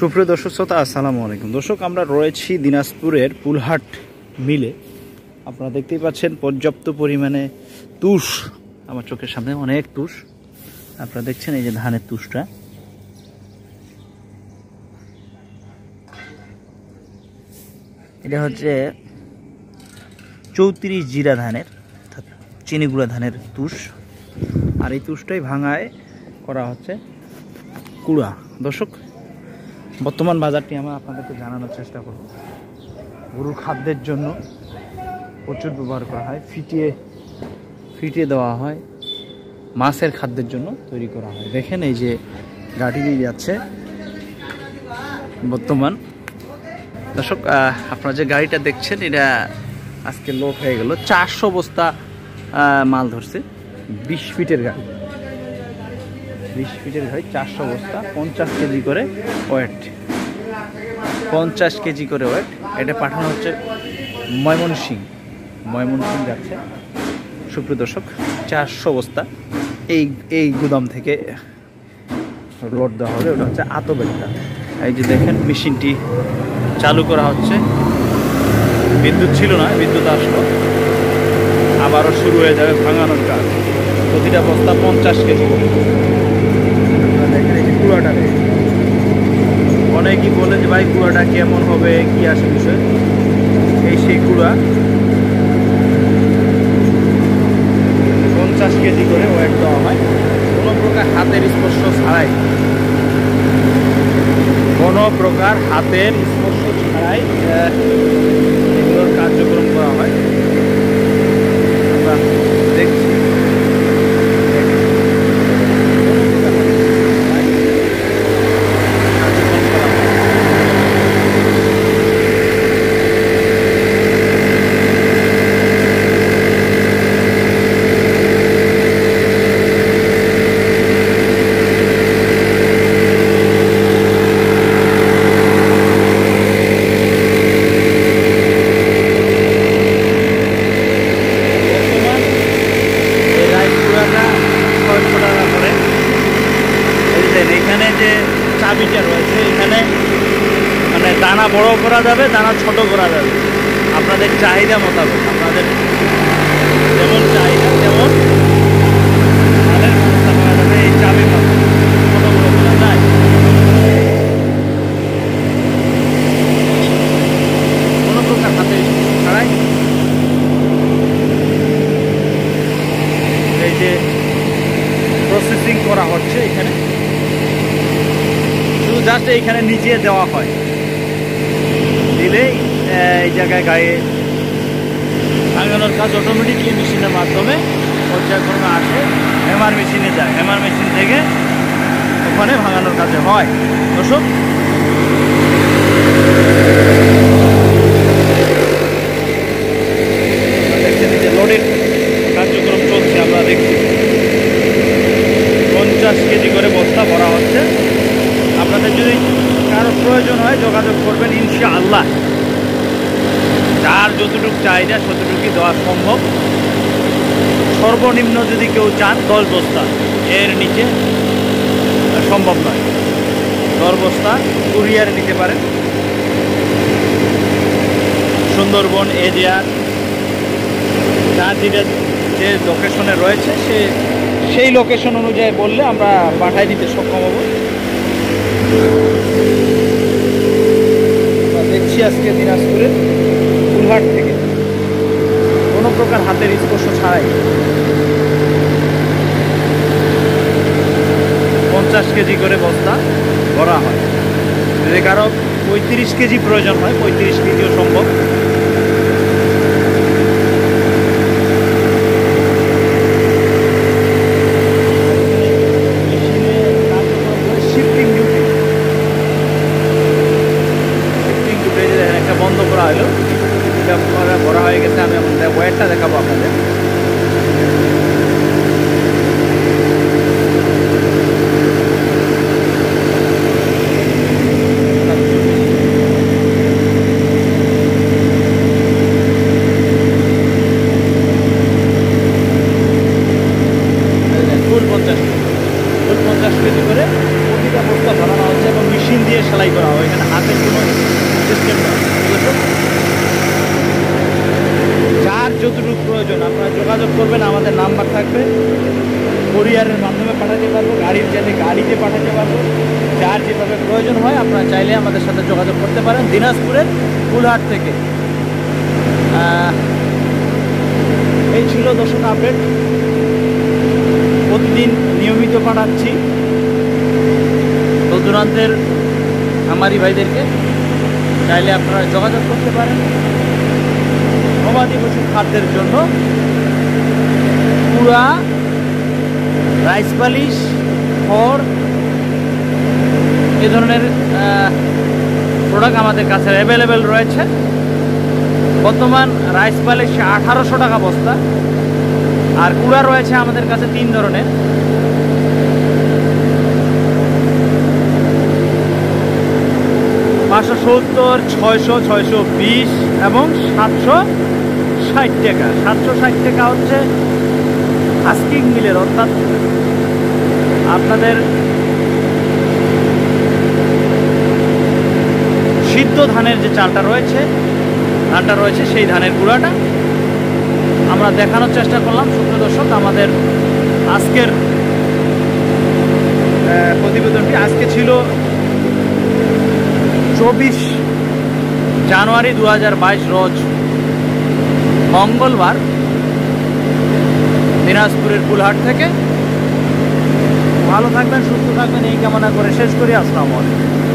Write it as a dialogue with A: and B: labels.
A: সুপ্রিয় দর্শক শ্রোতা, আসসালামু আলাইকুম। দর্শক, আমরা রয়েছি দিনাজপুরের পুলহাট মিলে। আপনারা দেখতেই পাচ্ছেন, পর্যাপ্ত পরিমাণে তুষ। আমার চোখের সামনে অনেক তুষ। আপনারা দেখছেন এই যে ধানের তুষটা। এটা হচ্ছে চৌত্রিশ জিরা ধানের চিনিগুড়া ধানের তুষ। আর এই তুষটাই ভাঙায় করা হচ্ছে কুড়া। দর্শক বর্তমান বাজারটি আমরা আপনাদেরকে জানানোর চেষ্টা করব। গরুর খাদ্যের জন্য প্রচুর ব্যবহার করা হয়, ফিটিয়ে ফিটিয়ে দেওয়া হয়, মাছের খাদ্যের জন্য তৈরি করা হয়। দেখেন এই যে গাড়ি দিয়ে যাচ্ছে বর্তমান। দর্শক আপনারা যে গাড়িটা দেখছেন, এটা আজকে লোড হয়ে গেল। চারশো বস্তা মাল ধরছে। বিশ ফিটের গাড়ি। বিশ ফিটের গাড়ি চারশো বস্তা, পঞ্চাশ কেজি করে ওয়েট। পঞ্চাশ কেজি করে ওয়েট। এটা পাঠানো হচ্ছে ময়মনসিং। ময়মনসিং যাচ্ছে। সুপ্রিয় দর্শক, চারশো বস্তা। এই এই গুদাম থেকে লোড দেওয়া হবে। ওটা হচ্ছে আতবেলটা। এই যে দেখেন, মেশিনটি চালু করা হচ্ছে। বিদ্যুৎ ছিল না, বিদ্যুৎ আসলো। আবারও শুরু হয়ে যাবে ভাঙানোর কাজ। প্রতিটা বস্তা পঞ্চাশ কেজি দেখেন এই যে কুড়াটা অনেকেই বলে যে ভাই কুড়াটা কেমন হবে, কি আসে বিষয়? এই সেই কুড়া পঞ্চাশ কেজি করে ওয়েট দেওয়া হয়। কোনো প্রকার হাতের স্পর্শ ছাড়াই। কোনো প্রকার হাতের স্পর্শ ছাড়াই এগুলোর কার্যক্রম করা হয় আমরা দেখছি কার্যক্রম করা হয়। বর্তমান এই রাইসপুরাটা ছয়শো টাকা করে বুঝলেন এখানে যে চাবিটা রয়েছে এখানে মানে দানা বড় করা যাবে দানা ছোট করা যাবে। আপনাদের চাহিদা মোতাবেক, আপনাদের যেমন চাহিদা তেমন করা যাবে হাতে এই যে প্রসেসিং করা হচ্ছে এখানে। শুধু জাস্ট এইখানে নিচে দেওয়া হয়। দিলেই এই জায়গায় গায়ে ভাঙানোর কাজ অটোমেটিকলি মেশিনের মাধ্যমে পর্যায়ক্রমে আসে হেমার মেশিনে যায়। হেমার মেশিন থেকে ওখানে ভাঙানোর কাজে হয়। দর্শক দেখছেন যে লোডের কার্যক্রম চলছে, আমরা পঞ্চাশ কেজি করে বস্তা ভরা হচ্ছে। আপনাদের যদি প্রয়োজন হয়, যোগাযোগ করবেন ইনশা আল্লাহ যার যতটুকু চাহিদা, ততটুকুই দেওয়া সম্ভব। সর্বনিম্ন যদি কেউ চান, দশ বস্তা। এর নিচে সম্ভব নয়। দশ বস্তা কুরিয়ার নিতে পারেন। সুন্দরবন এরিয়ার যার যেটা যে লোকেশনে রয়েছে, সে, সেই লোকেশন অনুযায়ী বললে আমরা পাঠাই দিতে সক্ষম হব। আজকে দিনাজপুরের ফুলহাট থেকে। কোনো প্রকার হাতের স্পর্শ ছাড়াই। পঞ্চাশ কেজি করে বস্তা ভরা হয়। যদি কারও পঁয়ত্রিশ কেজি প্রয়োজন হয়, পঁয়ত্রিশ কেজিও সম্ভব মেশিনে কার্যক্রম করে শিফটিং ডিউটি শিফটিং ডিউটি যে দেখেন একটা বন্ধ করা হলো এটা করা করা হয়ে গেছে আমি আপনাদের ওয়েটটা দেখাবো আপনাদের দিয়ে সেলাই করা হয়, এখানে সিস্টেম যার যতটুকু প্রয়োজন, আপনারা যোগাযোগ করবেন, আমাদের নাম্বার থাকবে। কোরিয়ারের মাধ্যমে পাঠাতে পারব, গাড়ির চাইলে গাড়িতে পাঠাতে পারব। যার যেভাবে প্রয়োজন হয়, আপনারা চাইলে আমাদের সাথে যোগাযোগ করতে পারেন, দিনাজপুরের ফুলহাট থেকে। এই ছিল দর্শক আপডেট। প্রতিদিন নিয়মিত পাঠাচ্ছি। দূর দূরান্তের আমারি ভাইদেরকে চাইলে আপনারা যোগাযোগ করতে পারেন। গবাদি পশু খাদ্যের জন্য পুরা রাইস পালিশ, খড়, এ ধরনের প্রোডাক্ট আমাদের কাছে অ্যাভেলেবেল রয়েছে। বর্তমান রাইস পালিশ আঠারোশো টাকা বস্তা। আর কুড়া রয়েছে আমাদের কাছে তিন ধরনের। সত্তর, ছয়শো ছয়শো বিশ এবং সাতশো ষাট টাকা। সাতশো ষাট টাকা হচ্ছে হাস্কিং মিলের, অর্থাৎ আপনাদের সিদ্ধ ধানের যে চালটা রয়েছে, ধানটা রয়েছে সেই ধানের গুঁড়াটা। আমরা দেখানোর চেষ্টা করলাম সুপ্র দর্শক, আমাদের আজকের প্রতিবেদনটি আজকে ছিল চব্বিশ জানুয়ারি দু হাজার বাইশ রোজ মঙ্গলবার দিনাজপুরের কুলহাট থেকে। ভালো থাকবেন, সুস্থ থাকবেন, এই কামনা করে শেষ করি। আসসালামু আলাইকুম।